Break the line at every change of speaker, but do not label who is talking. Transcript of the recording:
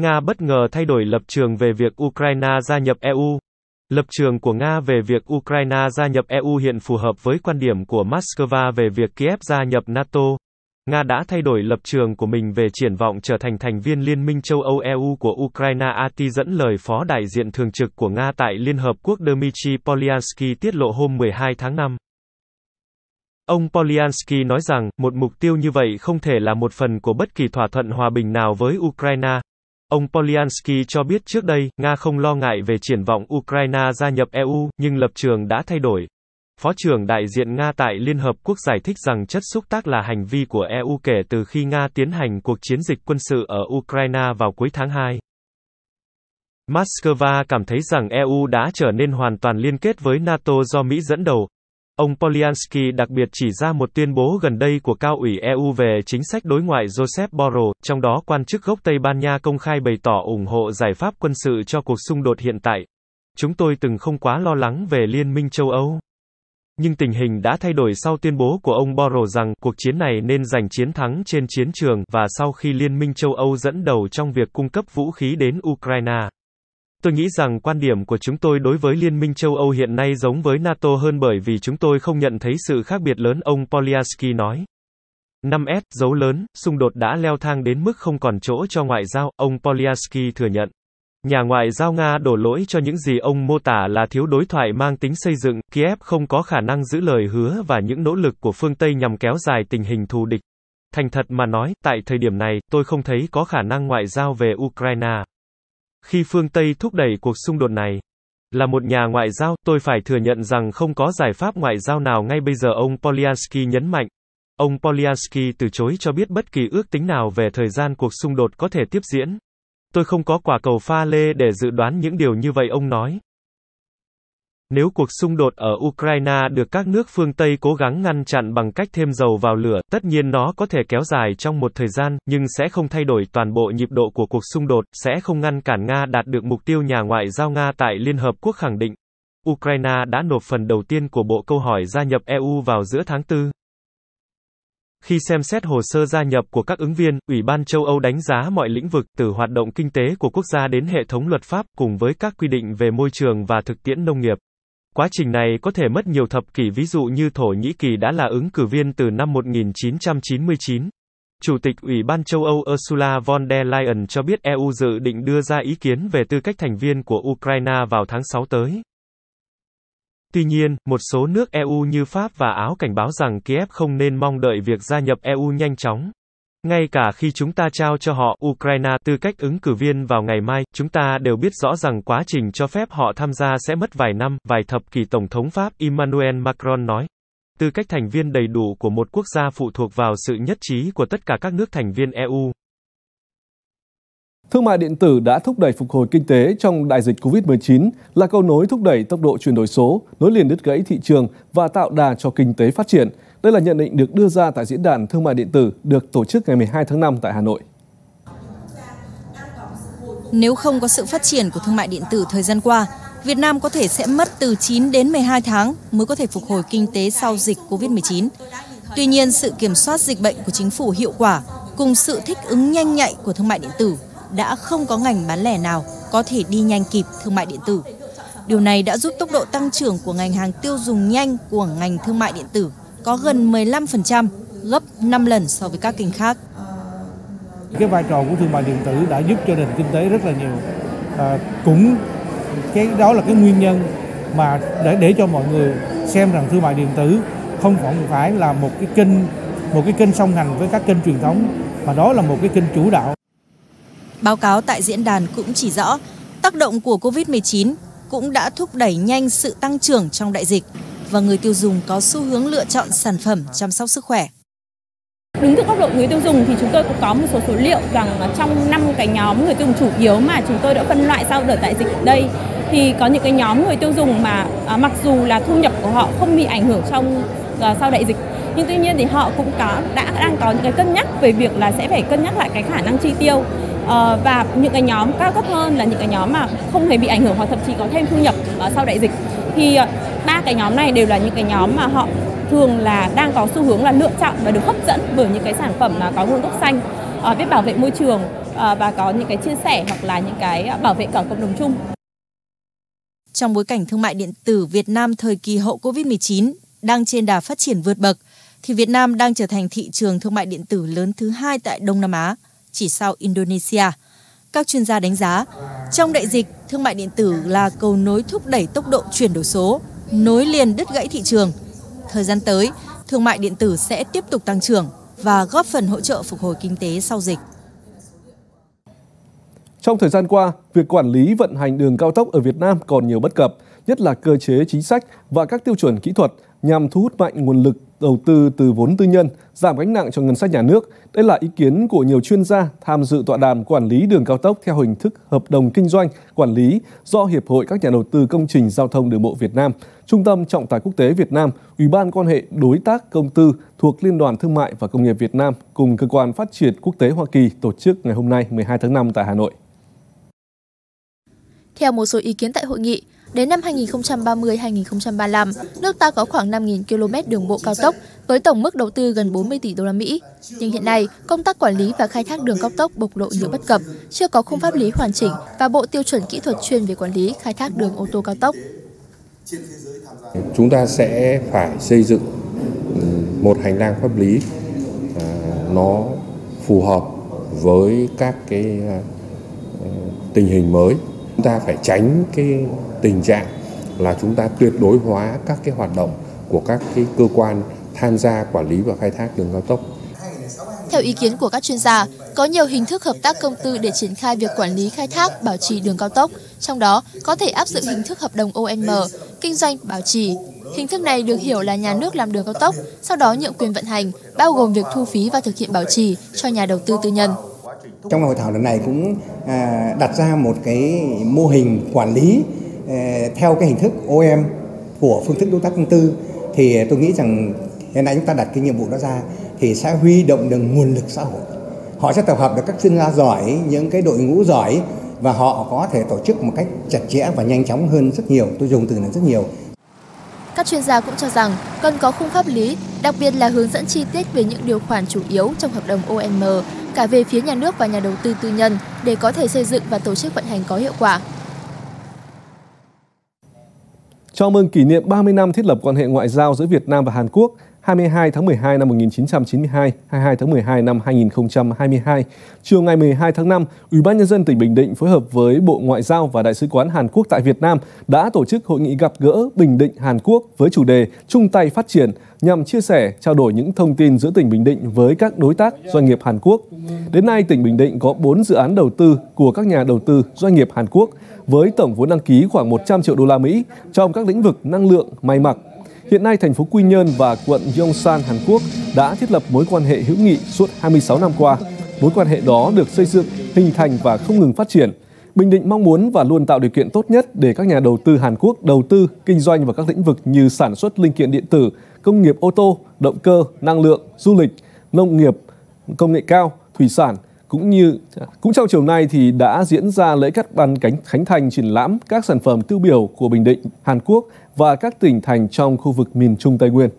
Nga bất ngờ thay đổi lập trường về việc Ukraine gia nhập EU. Lập trường của Nga về việc Ukraine gia nhập EU hiện phù hợp với quan điểm của Moscow về việc Kiev gia nhập NATO. Nga đã thay đổi lập trường của mình về triển vọng trở thành thành viên Liên minh châu Âu EU của Ukraine AT dẫn lời Phó đại diện thường trực của Nga tại Liên Hợp Quốc Dmitry Polyansky tiết lộ hôm 12 tháng 5. Ông Polyansky nói rằng, một mục tiêu như vậy không thể là một phần của bất kỳ thỏa thuận hòa bình nào với Ukraine. Ông Polyansky cho biết trước đây, Nga không lo ngại về triển vọng Ukraine gia nhập EU, nhưng lập trường đã thay đổi. Phó trưởng đại diện Nga tại Liên Hợp Quốc giải thích rằng chất xúc tác là hành vi của EU kể từ khi Nga tiến hành cuộc chiến dịch quân sự ở Ukraine vào cuối tháng 2. Moscow cảm thấy rằng EU đã trở nên hoàn toàn liên kết với NATO do Mỹ dẫn đầu. Ông Polyansky đặc biệt chỉ ra một tuyên bố gần đây của cao ủy EU về chính sách đối ngoại Joseph Borrell, trong đó quan chức gốc Tây Ban Nha công khai bày tỏ ủng hộ giải pháp quân sự cho cuộc xung đột hiện tại. Chúng tôi từng không quá lo lắng về Liên minh châu Âu. Nhưng tình hình đã thay đổi sau tuyên bố của ông Borrell rằng cuộc chiến này nên giành chiến thắng trên chiến trường và sau khi Liên minh châu Âu dẫn đầu trong việc cung cấp vũ khí đến Ukraine. Tôi nghĩ rằng quan điểm của chúng tôi đối với Liên minh châu Âu hiện nay giống với NATO hơn bởi vì chúng tôi không nhận thấy sự khác biệt lớn, ông Poliaski nói. 5S, dấu lớn, xung đột đã leo thang đến mức không còn chỗ cho ngoại giao, ông Poliaski thừa nhận. Nhà ngoại giao Nga đổ lỗi cho những gì ông mô tả là thiếu đối thoại mang tính xây dựng, Kiev không có khả năng giữ lời hứa và những nỗ lực của phương Tây nhằm kéo dài tình hình thù địch. Thành thật mà nói, tại thời điểm này, tôi không thấy có khả năng ngoại giao về Ukraine. Khi phương Tây thúc đẩy cuộc xung đột này, là một nhà ngoại giao, tôi phải thừa nhận rằng không có giải pháp ngoại giao nào ngay bây giờ ông Polyansky nhấn mạnh. Ông Polyansky từ chối cho biết bất kỳ ước tính nào về thời gian cuộc xung đột có thể tiếp diễn. Tôi không có quả cầu pha lê để dự đoán những điều như vậy ông nói. Nếu cuộc xung đột ở Ukraine được các nước phương Tây cố gắng ngăn chặn bằng cách thêm dầu vào lửa, tất nhiên nó có thể kéo dài trong một thời gian, nhưng sẽ không thay đổi toàn bộ nhịp độ của cuộc xung đột, sẽ không ngăn cản Nga đạt được mục tiêu nhà ngoại giao Nga tại Liên Hợp Quốc khẳng định. Ukraine đã nộp phần đầu tiên của bộ câu hỏi gia nhập EU vào giữa tháng 4. Khi xem xét hồ sơ gia nhập của các ứng viên, Ủy ban châu Âu đánh giá mọi lĩnh vực, từ hoạt động kinh tế của quốc gia đến hệ thống luật pháp, cùng với các quy định về môi trường và thực tiễn nông nghiệp. Quá trình này có thể mất nhiều thập kỷ ví dụ như Thổ Nhĩ Kỳ đã là ứng cử viên từ năm 1999. Chủ tịch Ủy ban châu Âu Ursula von der Leyen cho biết EU dự định đưa ra ý kiến về tư cách thành viên của Ukraine vào tháng 6 tới. Tuy nhiên, một số nước EU như Pháp và Áo cảnh báo rằng Kiev không nên mong đợi việc gia nhập EU nhanh chóng. Ngay cả khi chúng ta trao cho họ Ukraine tư cách ứng cử viên vào ngày mai, chúng ta đều biết rõ rằng quá trình cho phép họ tham gia sẽ mất vài năm, vài thập kỷ Tổng thống Pháp Emmanuel Macron nói. Tư cách thành viên đầy đủ của một quốc gia phụ thuộc vào sự nhất trí của tất cả các nước thành viên EU.
Thương mại điện tử đã thúc đẩy phục hồi kinh tế trong đại dịch COVID-19 là cầu nối thúc đẩy tốc độ chuyển đổi số, nối liền đứt gãy thị trường và tạo đà cho kinh tế phát triển. Đây là nhận định được đưa ra tại diễn đàn thương mại điện tử được tổ chức ngày 12 tháng 5 tại Hà Nội.
Nếu không có sự phát triển của thương mại điện tử thời gian qua, Việt Nam có thể sẽ mất từ 9 đến 12 tháng mới có thể phục hồi kinh tế sau dịch COVID-19. Tuy nhiên, sự kiểm soát dịch bệnh của chính phủ hiệu quả cùng sự thích ứng nhanh nhạy của thương mại điện tử đã không có ngành bán lẻ nào có thể đi nhanh kịp thương mại điện tử. Điều này đã giúp tốc độ tăng trưởng của ngành hàng tiêu dùng nhanh của ngành thương mại điện tử có gần 15%, gấp 5 lần so với các kênh khác.
Cái vai trò của thương mại điện tử đã giúp cho nền kinh tế rất là nhiều. À, cũng cái đó là cái nguyên nhân mà để để cho mọi người xem rằng thương mại điện tử không phải là một cái kênh một cái kênh song hành với các kênh truyền thống mà đó là một cái kênh chủ đạo.
Báo cáo tại diễn đàn cũng chỉ rõ tác động của Covid-19 cũng đã thúc đẩy nhanh sự tăng trưởng trong đại dịch và người tiêu dùng có xu hướng lựa chọn sản phẩm chăm sóc sức khỏe.
Đứng từ góc độ người tiêu dùng thì chúng tôi cũng có một số số liệu rằng trong năm cái nhóm người tiêu dùng chủ yếu mà chúng tôi đã phân loại sau đợt đại dịch đây thì có những cái nhóm người tiêu dùng mà à, mặc dù là thu nhập của họ không bị ảnh hưởng trong à, sau đại dịch nhưng tuy nhiên thì họ cũng có đã đang có những cái cân nhắc về việc là sẽ phải cân nhắc lại cái khả năng chi tiêu à, và những cái nhóm cao cấp hơn là những cái nhóm mà không hề bị ảnh hưởng hoặc thậm chí có thêm thu nhập à, sau đại dịch thì à, ba cái nhóm này đều là những cái nhóm mà họ thường là đang có xu hướng là lựa chọn và được hấp dẫn bởi những cái sản phẩm mà có nguồn gốc xanh, ờ, biết bảo vệ môi trường ờ, và có những cái chia sẻ hoặc là những cái ờ, bảo vệ cả cộng đồng chung.
Trong bối cảnh thương mại điện tử Việt Nam thời kỳ hậu Covid-19 đang trên đà phát triển vượt bậc, thì Việt Nam đang trở thành thị trường thương mại điện tử lớn thứ hai tại Đông Nam Á, chỉ sau Indonesia. Các chuyên gia đánh giá, trong đại dịch, thương mại điện tử là cầu nối thúc đẩy tốc độ chuyển đổi số, nối liền đứt gãy thị trường. Thời gian tới, thương mại điện tử sẽ tiếp tục tăng trưởng và góp phần hỗ trợ phục hồi kinh tế sau dịch.
Trong thời gian qua, việc quản lý vận hành đường cao tốc ở Việt Nam còn nhiều bất cập, nhất là cơ chế chính sách và các tiêu chuẩn kỹ thuật nhằm thu hút mạnh nguồn lực đầu tư từ vốn tư nhân, giảm gánh nặng cho ngân sách nhà nước. Đây là ý kiến của nhiều chuyên gia tham dự tọa đàm quản lý đường cao tốc theo hình thức hợp đồng kinh doanh, quản lý do Hiệp hội các nhà đầu tư công trình giao thông đường bộ Việt Nam, Trung tâm Trọng tài Quốc tế Việt Nam, Ủy ban quan hệ đối tác công tư thuộc Liên đoàn Thương mại và Công nghiệp Việt Nam cùng Cơ quan Phát triển Quốc tế Hoa Kỳ tổ chức ngày hôm nay 12 tháng 5 tại Hà Nội.
Theo một số ý kiến tại hội nghị, đến năm 2030-2035, nước ta có khoảng 5.000 km đường bộ cao tốc với tổng mức đầu tư gần 40 tỷ đô la Mỹ. Nhưng hiện nay, công tác quản lý và khai thác đường cao tốc bộc lộ nhiều bất cập, chưa có khung pháp lý hoàn chỉnh và bộ tiêu chuẩn kỹ thuật chuyên về quản lý khai thác đường ô tô cao tốc.
Chúng ta sẽ phải xây dựng ừ, một hành lang pháp lý à, nó phù hợp với các cái à, ừ, tình hình mới Chúng ta phải tránh cái tình trạng là chúng ta tuyệt đối hóa các cái hoạt động của các cái cơ quan tham gia quản lý và khai thác đường cao tốc.
Theo ý kiến của các chuyên gia, có nhiều hình thức hợp tác công tư để triển khai việc quản lý khai thác, bảo trì đường cao tốc, trong đó có thể áp dụng hình thức hợp đồng O&M kinh doanh, bảo trì. Hình thức này được hiểu là nhà nước làm đường cao tốc, sau đó nhượng quyền vận hành, bao gồm việc thu phí và thực hiện bảo trì cho nhà đầu tư tư nhân.
Trong hội thảo lần này cũng à, đặt ra một cái mô hình quản lý à, theo cái hình thức OEM của phương thức đối tác công tư thì tôi nghĩ rằng hiện nay chúng ta đặt cái nhiệm vụ đó ra thì sẽ huy động được nguồn lực xã hội. Họ sẽ tập hợp được các chuyên gia giỏi, những cái đội ngũ giỏi và họ có thể tổ chức một cách chặt chẽ và nhanh chóng hơn rất nhiều. Tôi dùng từ này rất nhiều.
Các chuyên gia cũng cho rằng cần có khung pháp lý, đặc biệt là hướng dẫn chi tiết về những điều khoản chủ yếu trong hợp đồng OM cả về phía nhà nước và nhà đầu tư tư nhân để có thể xây dựng và tổ chức vận hành có hiệu quả.
Chào mừng kỷ niệm 30 năm thiết lập quan hệ ngoại giao giữa Việt Nam và Hàn Quốc, 22 tháng 12 năm 1992, 22 tháng 12 năm 2022. Chiều ngày 12 tháng 5, Ủy ban nhân dân tỉnh Bình Định phối hợp với Bộ Ngoại giao và Đại sứ quán Hàn Quốc tại Việt Nam đã tổ chức hội nghị gặp gỡ Bình Định Hàn Quốc với chủ đề chung tay phát triển nhằm chia sẻ, trao đổi những thông tin giữa tỉnh Bình Định với các đối tác doanh nghiệp Hàn Quốc. Đến nay, tỉnh Bình Định có 4 dự án đầu tư của các nhà đầu tư doanh nghiệp Hàn Quốc với tổng vốn đăng ký khoảng 100 triệu đô la Mỹ trong các lĩnh vực năng lượng, may mặc, Hiện nay, thành phố Quy Nhơn và quận Yongsan, Hàn Quốc đã thiết lập mối quan hệ hữu nghị suốt 26 năm qua. Mối quan hệ đó được xây dựng, hình thành và không ngừng phát triển. Bình Định mong muốn và luôn tạo điều kiện tốt nhất để các nhà đầu tư Hàn Quốc đầu tư, kinh doanh vào các lĩnh vực như sản xuất linh kiện điện tử, công nghiệp ô tô, động cơ, năng lượng, du lịch, nông nghiệp, công nghệ cao, thủy sản, cũng như cũng trong chiều nay thì đã diễn ra lễ cắt băng cánh khánh thành triển lãm các sản phẩm tiêu biểu của Bình Định, Hàn Quốc và các tỉnh thành trong khu vực miền Trung Tây Nguyên.